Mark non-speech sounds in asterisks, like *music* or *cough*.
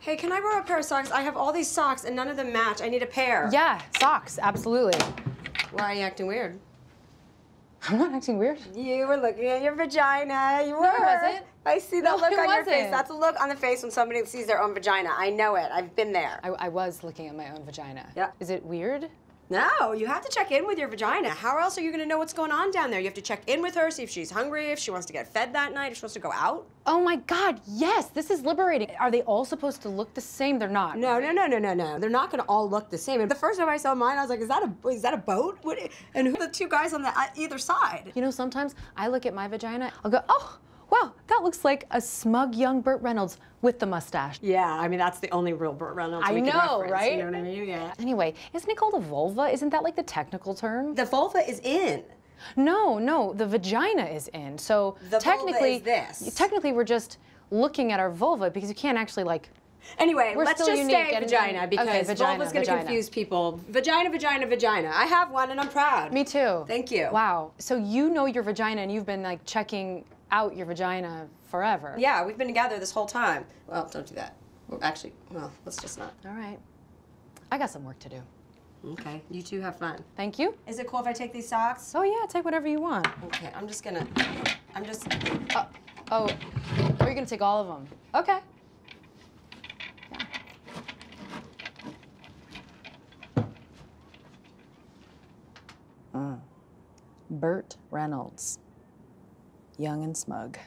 Hey, can I borrow a pair of socks? I have all these socks and none of them match. I need a pair. Yeah, socks, absolutely. Why are you acting weird? *laughs* I'm not acting weird. You were looking at your vagina. You were. No, I wasn't. I see that No, look on your face. That's a look on the face when somebody sees their own vagina. I know it. I've been there. I, I was looking at my own vagina. Yeah. Is it weird? No, you have to check in with your vagina. How else are you going to know what's going on down there? You have to check in with her, see if she's hungry, if she wants to get fed that night, if she wants to go out. Oh my God, yes, this is liberating. Are they all supposed to look the same? They're not. No, no, no, no, no, no. They're not going to all look the same. And the first time I saw mine, I was like, "Is that a is that a boat?" What, and who are the two guys on the uh, either side? You know, sometimes I look at my vagina, I'll go, oh, wow, that looks like a smug young Burt Reynolds with the mustache. Yeah, I mean that's the only real Burt Reynolds. I we can know, reference, right? You know what I mean? Yeah. Anyway, isn't it called a vulva? Isn't that like the technical term? The vulva is in. No, no, the vagina is in. So The technically, is this. technically, we're just looking at our vulva because you can't actually like. Anyway, We're let's still just stay and- vagina because okay, vagina, vulva's going to confuse people. Vagina, vagina, vagina. I have one and I'm proud. Me too. Thank you. Wow. So you know your vagina and you've been like checking out your vagina forever. Yeah, we've been together this whole time. Well, don't do that. Well, actually, well, let's just not. All right. I got some work to do. Okay, you two have fun. Thank you. Is it cool if I take these socks? Oh yeah, take whatever you want. Okay, I'm just gonna. I'm just. Oh, oh, are you gonna take all of them? Okay. Uh, Burt Reynolds, young and smug.